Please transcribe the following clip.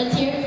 Let's hear it.